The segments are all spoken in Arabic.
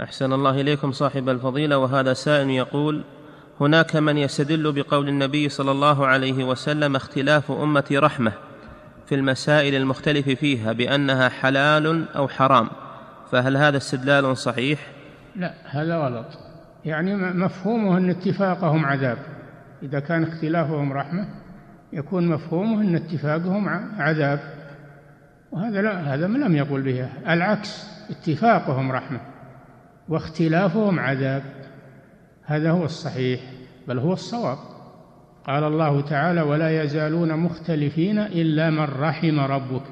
أحسن الله إليكم صاحب الفضيلة وهذا سائل يقول هناك من يستدل بقول النبي صلى الله عليه وسلم اختلاف امتي رحمة في المسائل المختلف فيها بأنها حلال أو حرام فهل هذا استدلال صحيح؟ لا هذا غلط. يعني مفهومه أن اتفاقهم عذاب. إذا كان اختلافهم رحمة يكون مفهومه أن اتفاقهم عذاب. وهذا لا هذا لم يقل به العكس اتفاقهم رحمة. واختلافهم عذاب. هذا هو الصحيح بل هو الصواب. قال الله تعالى ولا يزالون مختلفين إلا من رحم ربك.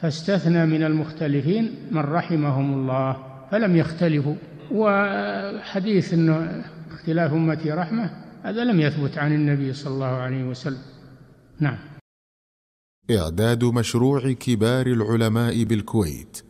فاستثنى من المختلفين من رحمهم الله فلم يختلفوا. وحديث انه اختلاف أمتي رحمة هذا لم يثبت عن النبي صلى الله عليه وسلم. نعم. إعداد مشروع كبار العلماء بالكويت.